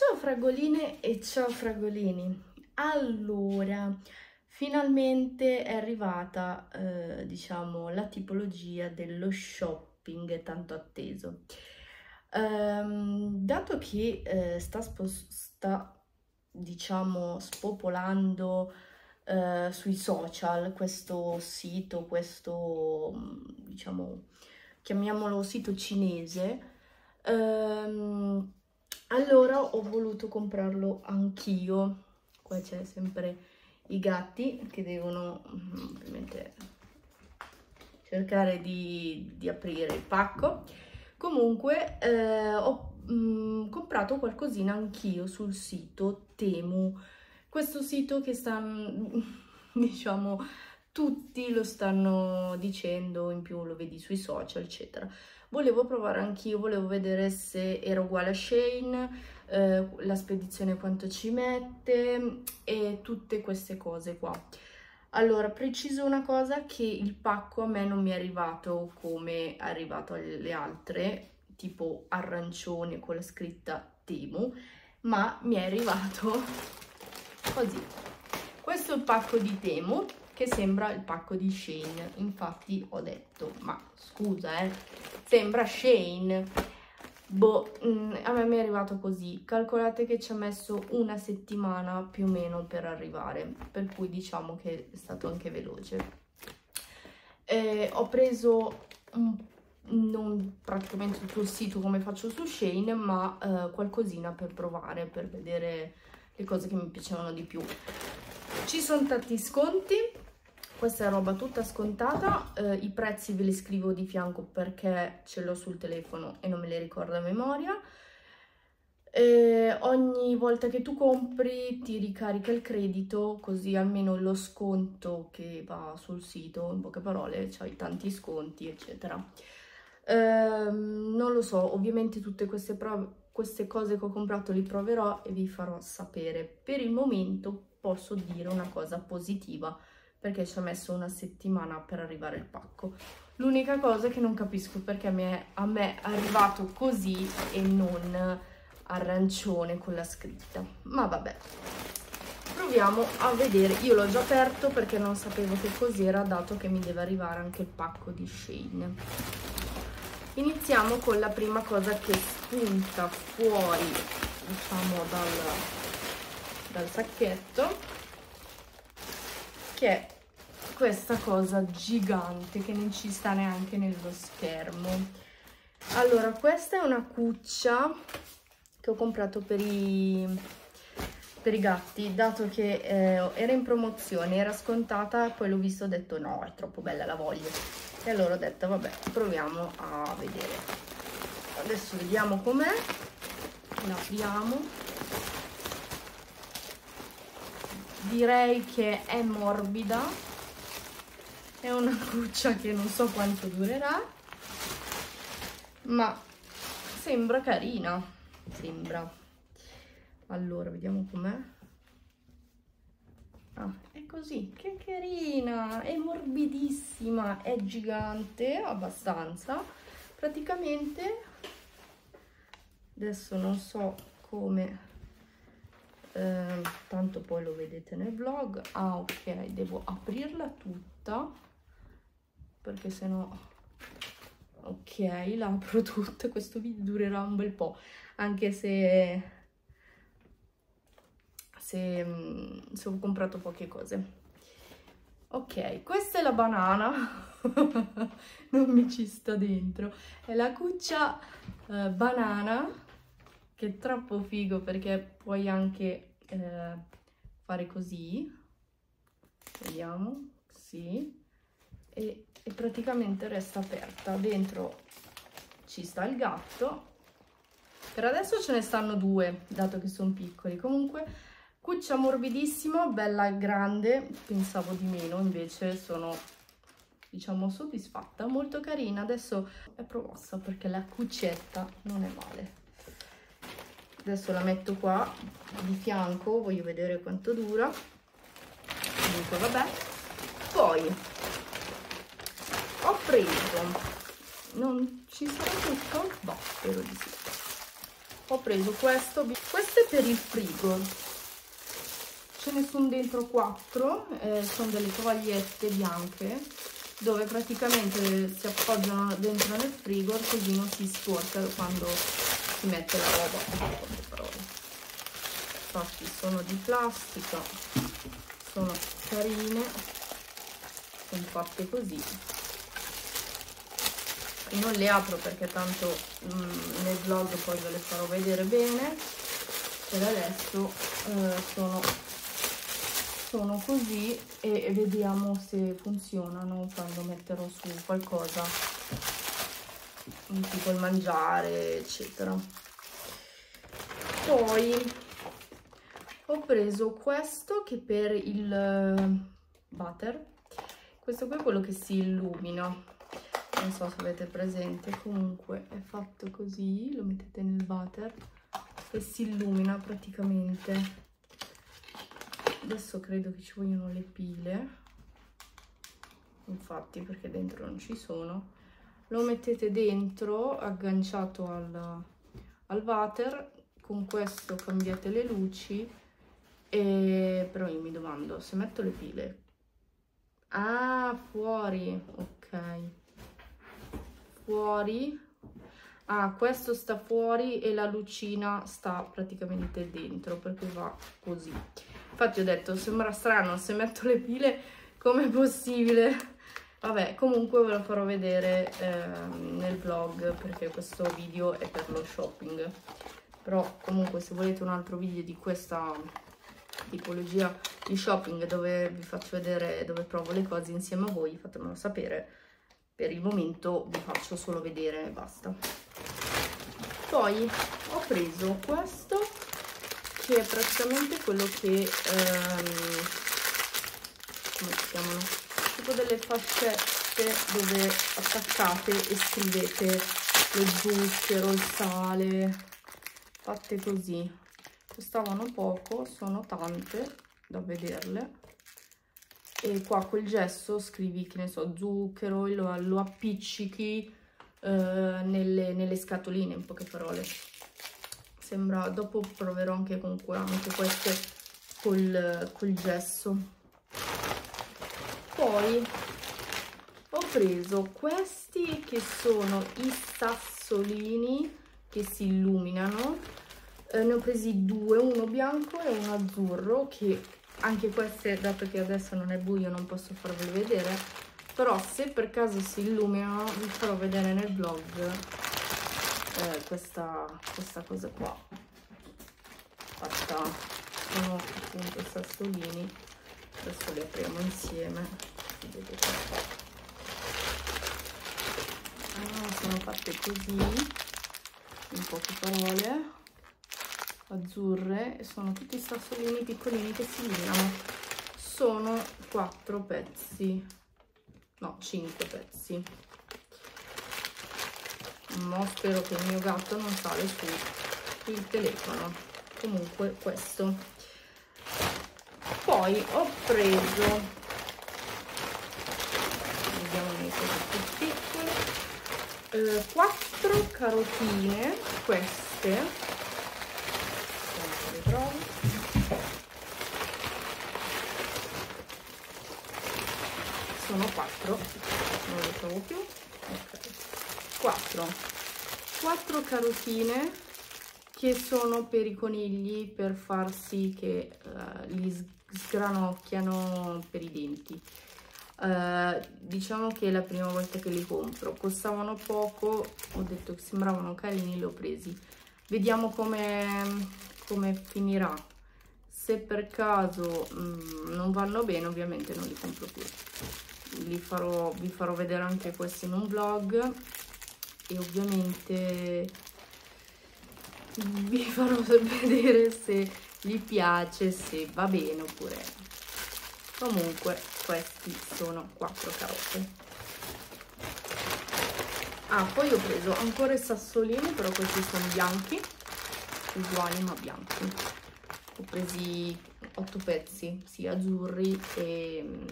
Ciao fragoline e ciao fragolini. Allora, finalmente è arrivata, eh, diciamo, la tipologia dello shopping tanto atteso. Um, dato che eh, sta, sta, diciamo, spopolando eh, sui social questo sito, questo, diciamo, chiamiamolo sito cinese, um, allora ho voluto comprarlo anch'io. Qua c'è sempre i gatti che devono mm, ovviamente cercare di, di aprire il pacco. Comunque eh, ho mh, mm, comprato qualcosina anch'io sul sito Temu. Questo sito che sta, diciamo, tutti lo stanno dicendo, in più lo vedi sui social, eccetera volevo provare anch'io, volevo vedere se era uguale a Shane, eh, la spedizione quanto ci mette e tutte queste cose qua. Allora, preciso una cosa che il pacco a me non mi è arrivato come è arrivato alle altre, tipo arancione con la scritta Temu, ma mi è arrivato così. Questo è il pacco di Temu che sembra il pacco di Shane. Infatti ho detto, ma scusa eh, sembra Shane. Boh, mm, a me mi è arrivato così. Calcolate che ci ha messo una settimana più o meno per arrivare, per cui diciamo che è stato anche veloce. Eh, ho preso un, non praticamente tutto il sito come faccio su Shane, ma eh, qualcosina per provare, per vedere le cose che mi piacevano di più. Ci sono tanti sconti, questa è roba tutta scontata, eh, i prezzi ve li scrivo di fianco perché ce l'ho sul telefono e non me li ricordo a memoria. E ogni volta che tu compri ti ricarica il credito così almeno lo sconto che va sul sito, in poche parole, c'hai tanti sconti eccetera. Ehm, non lo so, ovviamente tutte queste, queste cose che ho comprato li proverò e vi farò sapere. Per il momento posso dire una cosa positiva perché ci ha messo una settimana per arrivare il pacco. L'unica cosa che non capisco perché a me, a me è arrivato così e non arancione con la scritta. Ma vabbè, proviamo a vedere. Io l'ho già aperto perché non sapevo che cos'era, dato che mi deve arrivare anche il pacco di Shane. Iniziamo con la prima cosa che spunta fuori, diciamo, dal, dal sacchetto che è questa cosa gigante che non ci sta neanche nello schermo. Allora, questa è una cuccia che ho comprato per i, per i gatti, dato che eh, era in promozione, era scontata, poi l'ho visto e ho detto no, è troppo bella, la voglio. E allora ho detto vabbè, proviamo a vedere. Adesso vediamo com'è, l'apriamo. Direi che è morbida. È una cuccia che non so quanto durerà ma sembra carina. Sembra. Allora vediamo com'è. Ah, è così. Che carina. È morbidissima. È gigante abbastanza. Praticamente adesso non so come eh, tanto poi lo vedete nel vlog. Ah ok devo aprirla tutta perché sennò ok la apro tutta questo video durerà un bel po' anche se se, mm, se ho comprato poche cose. Ok questa è la banana. Non mi ci sta dentro. È la cuccia eh, banana che è troppo figo perché puoi anche eh, fare così, vediamo, sì, e, e praticamente resta aperta. Dentro ci sta il gatto, per adesso ce ne stanno due, dato che sono piccoli. Comunque, cuccia morbidissima, bella grande, pensavo di meno, invece sono, diciamo, soddisfatta. Molto carina, adesso è promossa perché la cuccetta non è male adesso la metto qua di fianco voglio vedere quanto dura. Comunque vabbè. Poi ho preso non ci sarà tutto? boh spero di sì. Ho preso questo questo è per il frigo. Ce ne sono dentro quattro eh, sono delle tovagliette bianche dove praticamente si appoggiano dentro nel frigo così non si sporca quando si mette la roba infatti sono di plastica sono carine sono fatte così. Non le apro perché tanto mh, nel vlog poi ve le farò vedere bene. Per adesso eh, sono, sono così e vediamo se funzionano quando metterò su qualcosa tipo il mangiare eccetera. Poi ho preso questo che per il butter. Questo qui è quello che si illumina. Non so se avete presente comunque è fatto così lo mettete nel butter e si illumina praticamente. Adesso credo che ci vogliono le pile. Infatti perché dentro non ci sono lo mettete dentro agganciato al, al water con questo cambiate le luci e però io mi domando se metto le pile. Ah fuori ok. Fuori. Ah questo sta fuori e la lucina sta praticamente dentro perché va così. Infatti ho detto sembra strano se metto le pile com'è possibile vabbè comunque ve lo farò vedere eh, nel vlog perché questo video è per lo shopping. Però comunque se volete un altro video di questa tipologia di shopping dove vi faccio vedere dove provo le cose insieme a voi fatemelo sapere. Per il momento vi faccio solo vedere e basta. Poi ho preso questo che è praticamente quello che ehm, come si chiamano tipo delle fascette dove attaccate e scrivete lo zucchero, il sale fatte così. Costavano poco sono tante da vederle. E qua col gesso scrivi che ne so zucchero lo, lo appiccichi eh, nelle, nelle, scatoline in poche parole. Sembra dopo proverò anche con anche queste col, col gesso poi ho preso questi che sono i sassolini che si illuminano. Eh, ne ho presi due uno bianco e uno azzurro che anche queste dato che adesso non è buio non posso farvele vedere però se per caso si illuminano vi farò vedere nel vlog eh, questa, questa cosa qua. Fatta sono appunto sassolini adesso li apriamo insieme. Ah, sono fatte così in poche parole azzurre e sono tutti sassolini piccolini che si illuminano sono quattro pezzi. No cinque pezzi. Ma spero che il mio gatto non sale su il telefono. Comunque questo poi ho preso vediamo più piccoli eh, quattro carotine queste. Trovo. Sono quattro non le trovo più. Ok. 4 4 carotine che sono per i conigli per far sì che uh, li sgranocchiano per i denti. Uh, diciamo che è la prima volta che li compro. Costavano poco ho detto che sembravano carini li ho presi. Vediamo come come finirà. Se per caso mh, mm, non vanno bene ovviamente non li compro più. Li farò, vi farò vedere anche questi in un vlog. E ovviamente vi farò vedere se gli piace, se va bene oppure comunque questi sono quattro carote. Ah poi ho preso ancora i sassolini però questi sono bianchi. Uguali ma bianchi. Ho presi 8 pezzi sia azzurri e mm,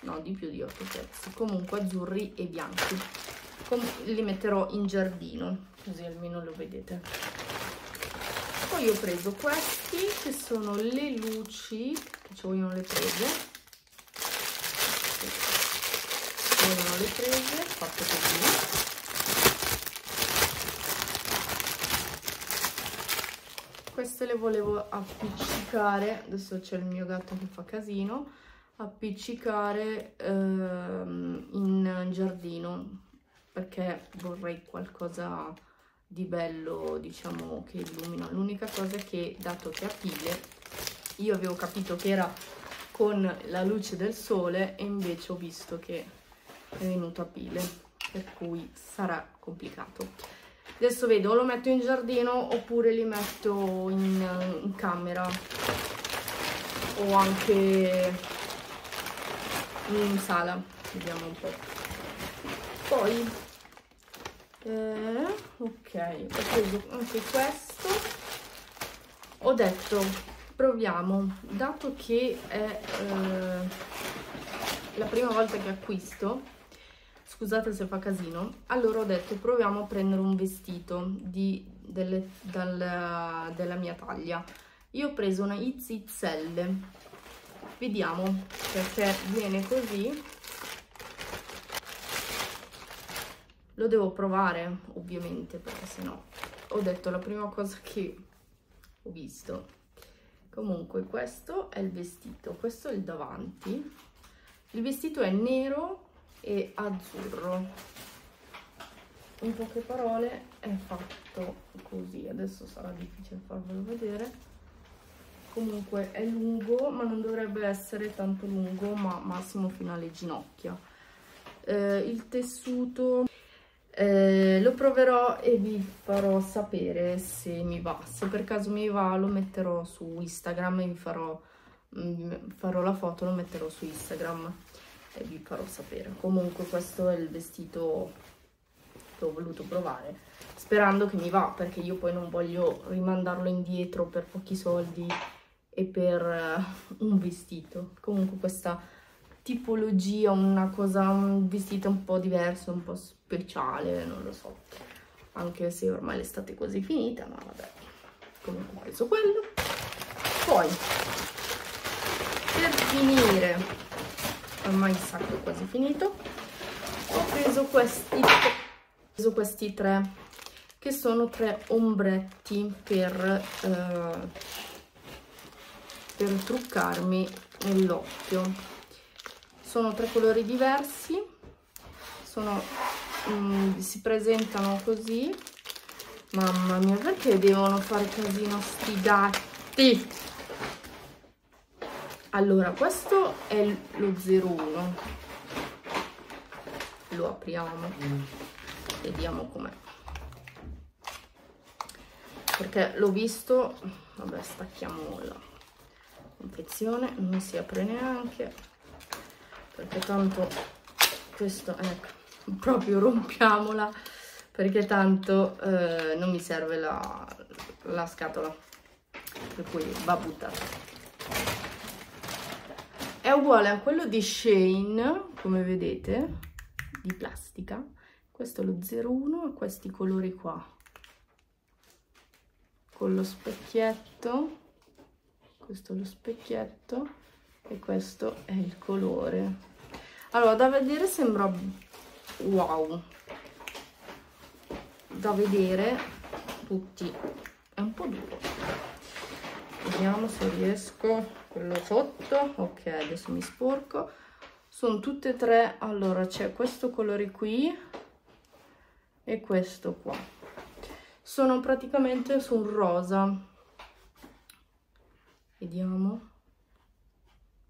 no di più di 8 pezzi. Comunque azzurri e bianchi. Li metterò in giardino, così almeno lo vedete. Poi ho preso questi che sono le luci, che ci vogliono le prese. Ci vogliono le prese, fatte così. queste le volevo appiccicare adesso c'è il mio gatto che fa casino appiccicare ehm, in giardino perché vorrei qualcosa di bello diciamo che illumina. L'unica cosa è che dato che ha pile io avevo capito che era con la luce del sole e invece ho visto che è venuto a pile per cui sarà complicato. Adesso vedo lo metto in giardino oppure li metto in, in camera. O anche in sala vediamo un po' poi eh, ok ho preso anche questo ho detto proviamo dato che è eh, la prima volta che acquisto scusate se fa casino, allora ho detto proviamo a prendere un vestito di, delle, dal, della mia taglia. Io ho preso una XXL, vediamo perché viene così. Lo devo provare ovviamente perché sennò ho detto la prima cosa che ho visto. Comunque questo è il vestito, questo è il davanti. Il vestito è nero e azzurro in poche parole è fatto così adesso sarà difficile farvelo vedere comunque è lungo ma non dovrebbe essere tanto lungo ma massimo fino alle ginocchia eh, il tessuto eh, lo proverò e vi farò sapere se mi va se per caso mi va lo metterò su instagram e vi farò, mh, mm, farò la foto lo metterò su instagram e vi farò sapere. Comunque questo è il vestito che ho voluto provare, sperando che mi va, perché io poi non voglio rimandarlo indietro per pochi soldi e per uh, un vestito. Comunque questa tipologia, una cosa, un vestito un po' diverso, un po' speciale, non lo so. Anche se ormai l'estate è quasi finita, ma vabbè. Comunque ho preso quello. Poi, per finire, ormai il sacco è quasi finito ho preso questi ho preso questi tre che sono tre ombretti per, eh, per truccarmi nell'occhio sono tre colori diversi. Sono, mm, si presentano così. Mamma mia perché devono fare casino sti gatti? Allora questo è lo 01 lo apriamo. Mm. vediamo com'è. Perché l'ho visto vabbè stacchiamo la confezione non si apre neanche perché tanto questo ecco proprio rompiamola perché tanto eh, non mi serve la, la scatola. Per cui va buttata. È uguale a quello di Shane come vedete di plastica. Questo è lo 01 e questi colori qua. Con lo specchietto. Questo è lo specchietto e questo è il colore. Allora da vedere sembra wow. Da vedere tutti è un po' duro. Vediamo se riesco. Quello sotto ok adesso mi sporco. Sono tutte e tre allora c'è questo colore qui e questo qua. Sono praticamente su un rosa. Vediamo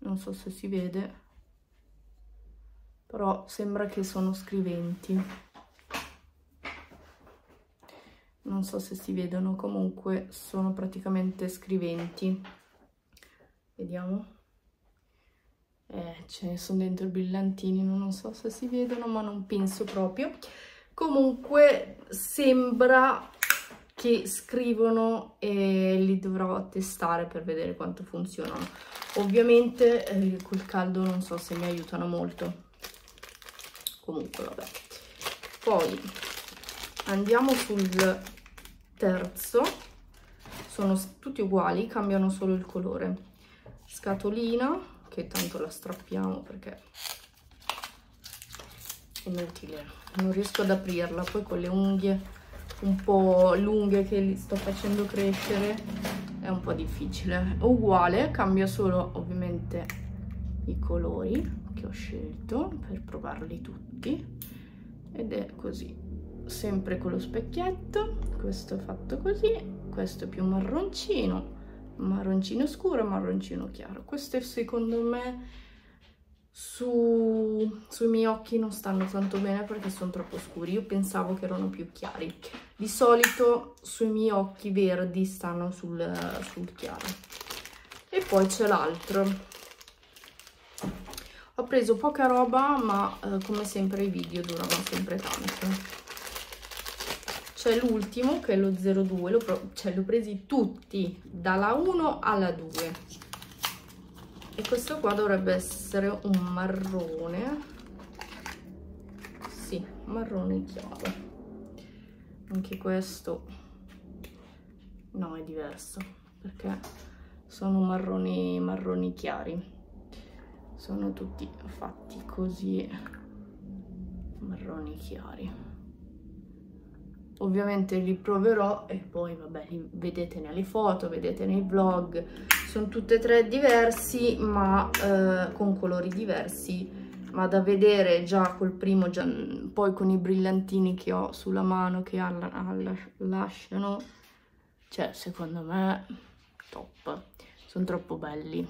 non so se si vede però sembra che sono scriventi. Non so se si vedono comunque sono praticamente scriventi. Vediamo. Eh, ce ne sono dentro brillantini non so se si vedono ma non penso proprio. Comunque sembra che scrivono e li dovrò testare per vedere quanto funzionano. Ovviamente eh, col caldo non so se mi aiutano molto. Comunque vabbè. Poi andiamo sul terzo. Sono tutti uguali cambiano solo il colore. Scatolina che tanto la strappiamo perché è inutile. Non riesco ad aprirla. Poi con le unghie un po' lunghe che li sto facendo crescere è un po' difficile. Uguale cambia solo ovviamente i colori che ho scelto per provarli tutti. Ed è così sempre con lo specchietto questo è fatto così questo è più marroncino marroncino scuro marroncino chiaro. Questo secondo me su, sui miei occhi non stanno tanto bene perché sono troppo scuri. Io pensavo che erano più chiari. Di solito sui miei occhi verdi stanno sul, sul chiaro. E poi c'è l'altro. Ho preso poca roba ma eh, come sempre i video durano sempre tanto. C'è l'ultimo che è lo 02 cioè l'ho presi tutti dalla 1 alla 2 e questo qua dovrebbe essere un marrone. Sì, marrone chiaro anche questo no, è diverso perché sono marroni, marroni chiari. Sono tutti fatti così marroni chiari. Ovviamente li proverò e poi vabbè li vedete nelle foto vedete nei vlog sono tutte e tre diversi ma eh, con colori diversi. Ma da vedere già col primo già, poi con i brillantini che ho sulla mano che alla, alla, lasciano cioè secondo me top. Sono troppo belli.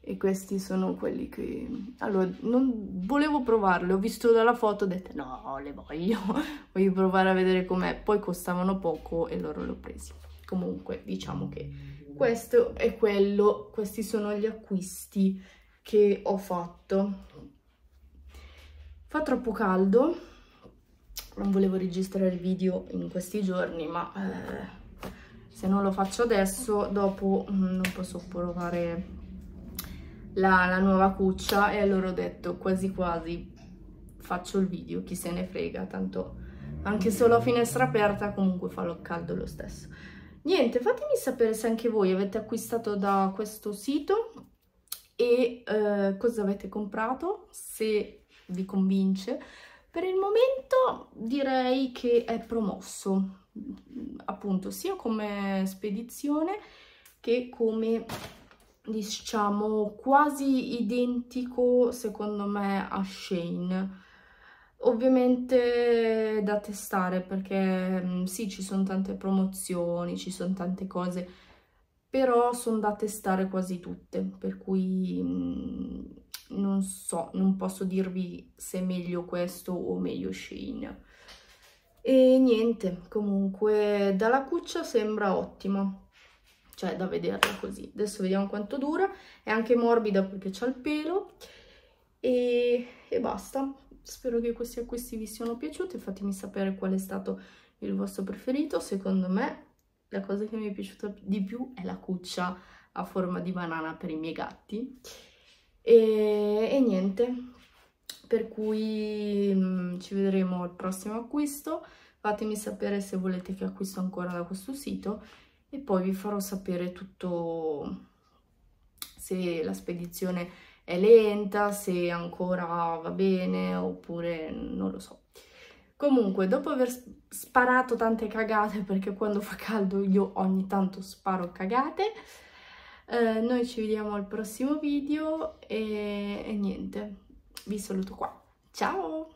E questi sono quelli che allora non volevo provarli ho visto dalla foto ho detto no le voglio voglio provare a vedere com'è. Poi costavano poco e loro l'ho presi. Comunque diciamo che questo è quello questi sono gli acquisti che ho fatto. Fa troppo caldo. Non volevo registrare il video in questi giorni ma eh, se non lo faccio adesso dopo mm, non posso provare la, la nuova cuccia. E allora ho detto quasi quasi faccio il video, chi se ne frega, tanto anche se ho la finestra aperta comunque fa lo caldo lo stesso. Niente, fatemi sapere se anche voi avete acquistato da questo sito e eh, cosa avete comprato, se vi convince. Per il momento direi che è promosso, appunto, sia come spedizione che come diciamo quasi identico secondo me a Shane ovviamente da testare perché mm, sì ci sono tante promozioni ci sono tante cose però sono da testare quasi tutte per cui mm, non so non posso dirvi se è meglio questo o meglio Shane e niente comunque dalla cuccia sembra ottima cioè da vederla così. Adesso vediamo quanto dura, è anche morbida perché c'ha il pelo e, e basta. Spero che questi acquisti vi siano piaciuti, fatemi sapere qual è stato il vostro preferito. Secondo me la cosa che mi è piaciuta di più è la cuccia a forma di banana per i miei gatti. E, e niente, per cui mh, mm, ci vedremo al prossimo acquisto. Fatemi sapere se volete che acquisto ancora da questo sito e poi vi farò sapere tutto se la spedizione è lenta, se ancora va bene oppure non lo so. Comunque, dopo aver sparato tante cagate, perché quando fa caldo io ogni tanto sparo cagate, eh, noi ci vediamo al prossimo video e, e niente, vi saluto qua. Ciao!